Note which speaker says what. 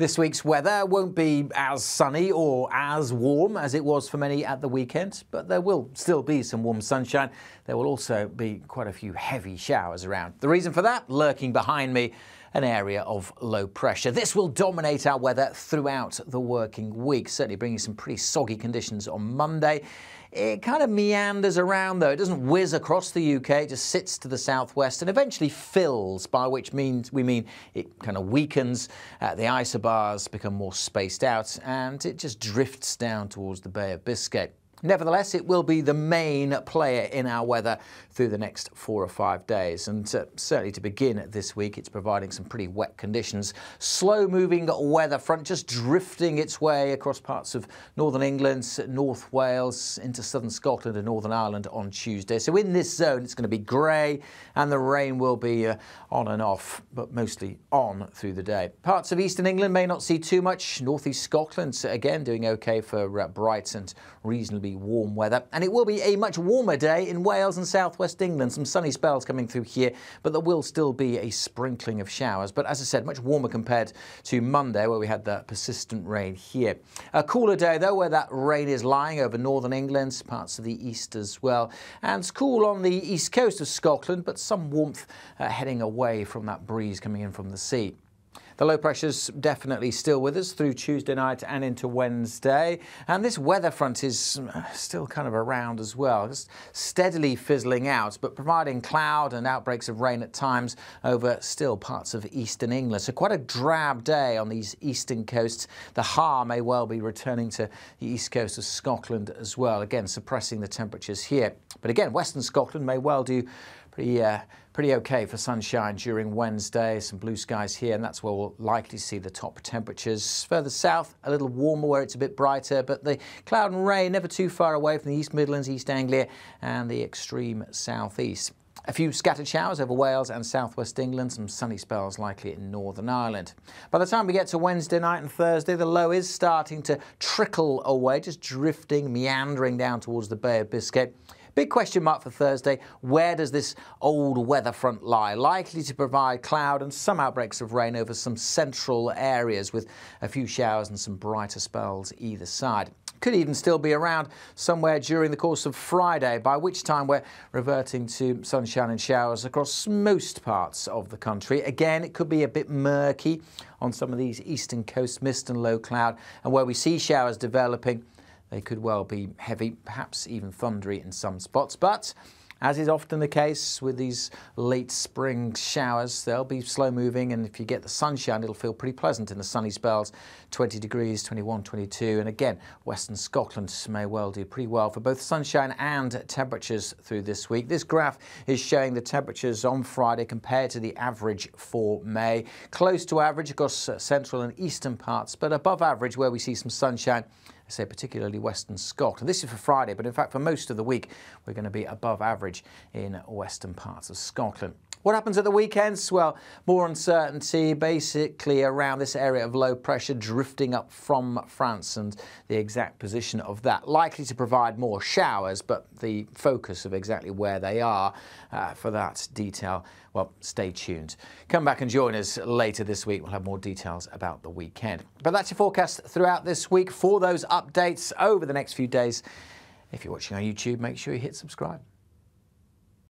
Speaker 1: This week's weather won't be as sunny or as warm as it was for many at the weekend, but there will still be some warm sunshine. There will also be quite a few heavy showers around. The reason for that, lurking behind me, an area of low pressure. This will dominate our weather throughout the working week, certainly bringing some pretty soggy conditions on Monday. It kind of meanders around though. It doesn't whiz across the UK, it just sits to the southwest and eventually fills, by which means we mean it kind of weakens, uh, the isobars become more spaced out, and it just drifts down towards the Bay of Biscay. Nevertheless, it will be the main player in our weather through the next four or five days. And uh, certainly to begin this week, it's providing some pretty wet conditions. Slow moving weather front just drifting its way across parts of northern England, North Wales, into southern Scotland and Northern Ireland on Tuesday. So in this zone, it's going to be grey and the rain will be uh, on and off, but mostly on through the day. Parts of eastern England may not see too much. Northeast Scotland, again, doing okay for uh, bright and reasonably warm weather. And it will be a much warmer day in Wales and southwest England. Some sunny spells coming through here, but there will still be a sprinkling of showers. But as I said, much warmer compared to Monday, where we had that persistent rain here. A cooler day, though, where that rain is lying over northern England, parts of the east as well. And it's cool on the east coast of Scotland, but some warmth uh, heading away from that breeze coming in from the sea. The low pressure's definitely still with us through Tuesday night and into Wednesday. And this weather front is uh, still kind of around as well, just steadily fizzling out, but providing cloud and outbreaks of rain at times over still parts of eastern England. So quite a drab day on these eastern coasts. The haar may well be returning to the east coast of Scotland as well, again suppressing the temperatures here. But again, western Scotland may well do pretty, uh, pretty okay for sunshine during Wednesday. Some blue skies here, and that's where we'll likely see the top temperatures. Further south, a little warmer where it's a bit brighter, but the cloud and rain never too far away from the East Midlands, East Anglia, and the extreme southeast. A few scattered showers over Wales and southwest England, some sunny spells likely in Northern Ireland. By the time we get to Wednesday night and Thursday, the low is starting to trickle away, just drifting, meandering down towards the Bay of Biscay. Big question mark for Thursday. Where does this old weather front lie? Likely to provide cloud and some outbreaks of rain over some central areas with a few showers and some brighter spells either side. Could even still be around somewhere during the course of Friday, by which time we're reverting to sunshine and showers across most parts of the country. Again, it could be a bit murky on some of these eastern coast mist and low cloud, and where we see showers developing, they could well be heavy, perhaps even thundery in some spots, but as is often the case with these late spring showers, they'll be slow moving and if you get the sunshine, it'll feel pretty pleasant in the sunny spells, 20 degrees, 21, 22. And again, Western Scotland may well do pretty well for both sunshine and temperatures through this week. This graph is showing the temperatures on Friday compared to the average for May. Close to average across uh, central and eastern parts, but above average where we see some sunshine Say particularly Western Scotland. This is for Friday, but in fact for most of the week we're going to be above average in western parts of Scotland. What happens at the weekends? Well, more uncertainty basically around this area of low pressure drifting up from France and the exact position of that. Likely to provide more showers, but the focus of exactly where they are uh, for that detail, well, stay tuned. Come back and join us later this week. We'll have more details about the weekend. But that's your forecast throughout this week. For those updates over the next few days, if you're watching on YouTube, make sure you hit subscribe.